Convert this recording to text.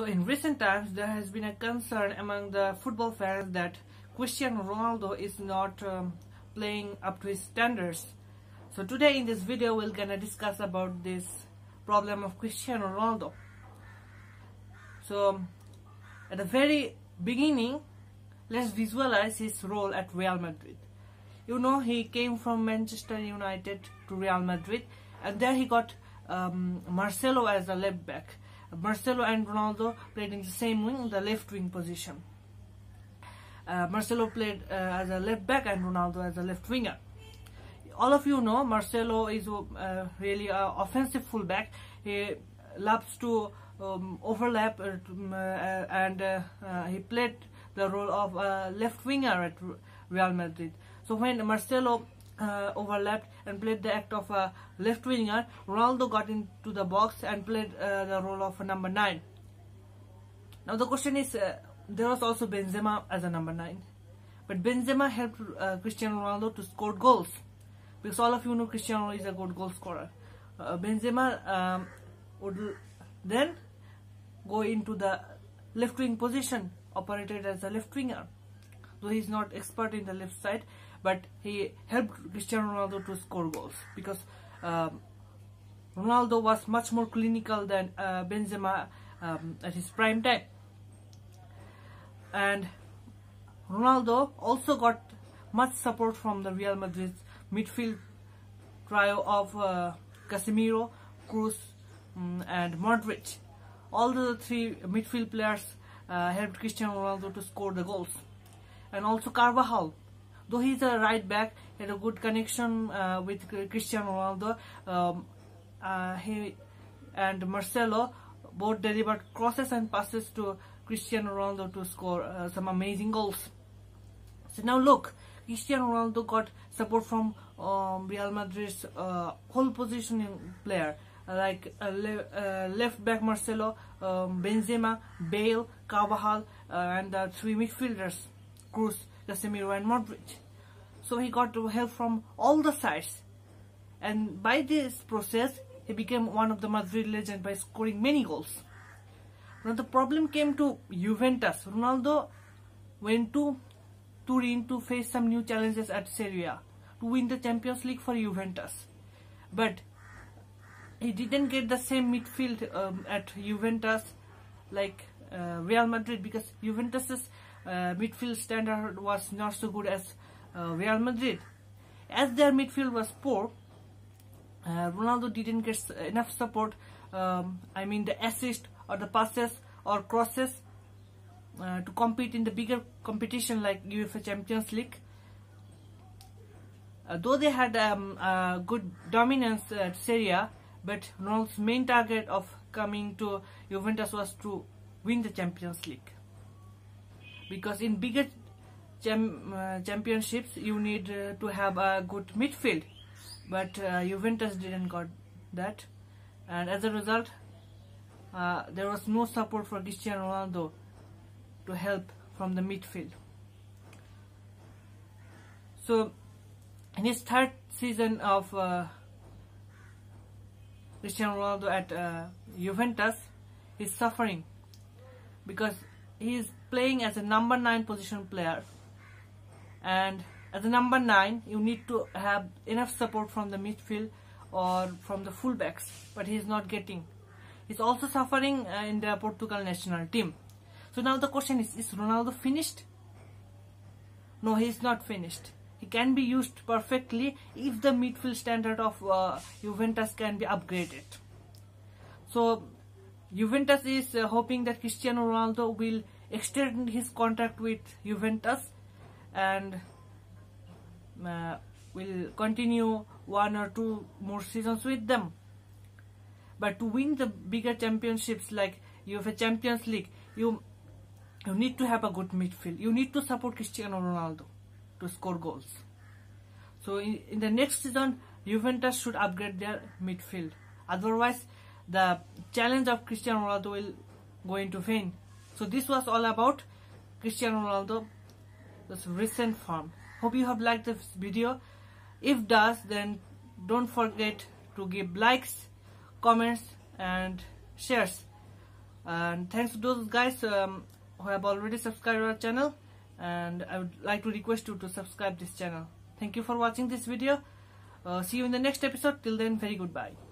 So in recent times, there has been a concern among the football fans that Cristiano Ronaldo is not um, playing up to his standards. So today in this video, we're gonna discuss about this problem of Cristiano Ronaldo. So at the very beginning, let's visualize his role at Real Madrid. You know, he came from Manchester United to Real Madrid, and there he got um, Marcelo as a left back. Marcelo and Ronaldo played in the same wing, the left wing position. Uh, Marcelo played uh, as a left back and Ronaldo as a left winger. All of you know Marcelo is uh, really an offensive fullback. He loves to um, overlap uh, um, uh, and uh, he played the role of a left winger at Real Madrid. So when Marcelo uh, overlapped and played the act of a left winger, Ronaldo got into the box and played uh, the role of a number 9. Now the question is, uh, there was also Benzema as a number 9. But Benzema helped uh, Cristiano Ronaldo to score goals. Because all of you know Cristiano is a good goal scorer. Uh, Benzema um, would then go into the left wing position, operated as a left winger. Though he is not expert in the left side, but he helped Cristiano Ronaldo to score goals because um, Ronaldo was much more clinical than uh, Benzema um, at his prime time. And Ronaldo also got much support from the Real Madrid midfield trio of uh, Casemiro, Kroos, um, and Modric. All the three midfield players uh, helped Cristiano Ronaldo to score the goals. And also Carvajal, though he's a right back, had a good connection uh, with Cristiano Ronaldo. Um, uh, he and Marcelo both delivered crosses and passes to Cristiano Ronaldo to score uh, some amazing goals. So now look, Cristiano Ronaldo got support from um, Real Madrid's uh, whole positioning player like uh, le uh, left back Marcelo, um, Benzema, Bale, Carvajal, uh, and three midfielders, Kroos, Casemiro and Modric. So he got help from all the sides. And by this process, he became one of the Madrid legends by scoring many goals. Now the problem came to Juventus. Ronaldo went to Turin to face some new challenges at Serie A to win the Champions League for Juventus. But he didn't get the same midfield um, at Juventus like uh, Real Madrid because Juventus's midfield standard was not so good as uh, Real Madrid. As their midfield was poor, uh, Ronaldo didn't get enough support. Um, I mean the assist or the passes or crosses uh, to compete in the bigger competition like UEFA Champions League. Uh, though they had um, good dominance at Serie A, but Ronaldo's main target of coming to Juventus was to win the Champions League because in bigger uh, championships you need uh, to have a good midfield. But uh, Juventus didn't got that. And as a result uh, there was no support for Cristiano Ronaldo to help from the midfield. So in his third season of uh, Cristiano Ronaldo at uh, Juventus he's suffering. Because he is playing as a number 9 position player. And as a number 9 you need to have enough support from the midfield or from the fullbacks but he is not getting. He's also suffering uh, in the Portugal national team. So now the question is is Ronaldo finished? No he is not finished. He can be used perfectly if the midfield standard of uh, Juventus can be upgraded. So Juventus is uh, hoping that Cristiano Ronaldo will extend his contract with Juventus and uh, will continue one or two more seasons with them. But to win the bigger championships like UEFA Champions League, you you need to have a good midfield. You need to support Cristiano Ronaldo to score goals. So in, in the next season, Juventus should upgrade their midfield. Otherwise, the challenge of Cristiano Ronaldo will go into vain. So this was all about Cristiano Ronaldo, this recent form. Hope you have liked this video. If does, then don't forget to give likes, comments and shares. and thanks to those guys um, who have already subscribed our channel and I would like to request you to subscribe this channel. Thank you for watching this video. Uh, see you in the next episode. Till then, very goodbye.